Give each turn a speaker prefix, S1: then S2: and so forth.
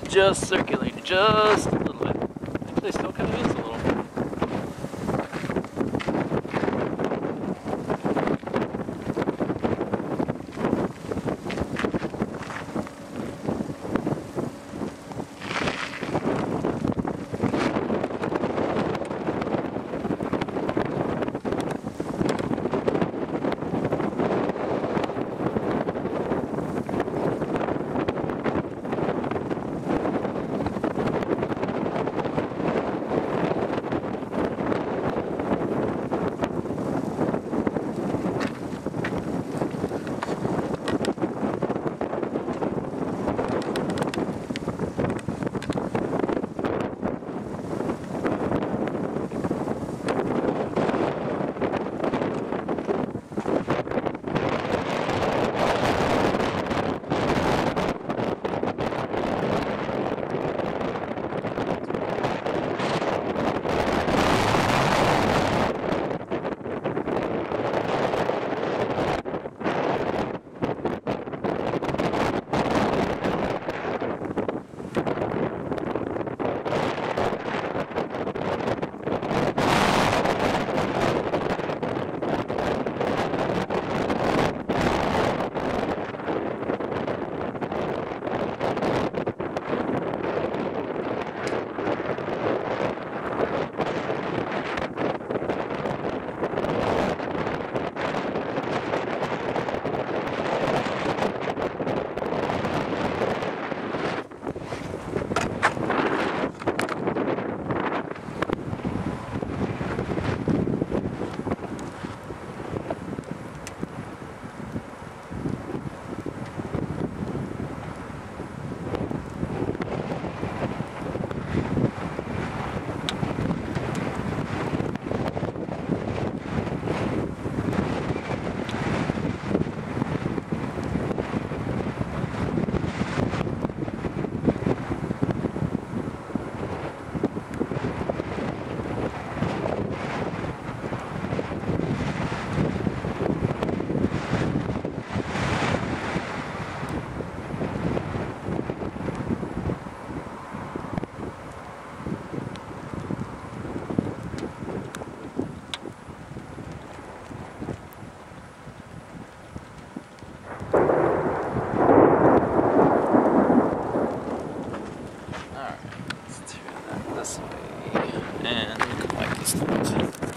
S1: just circulating just a little bit. Actually, still kind of is. And look at my distance.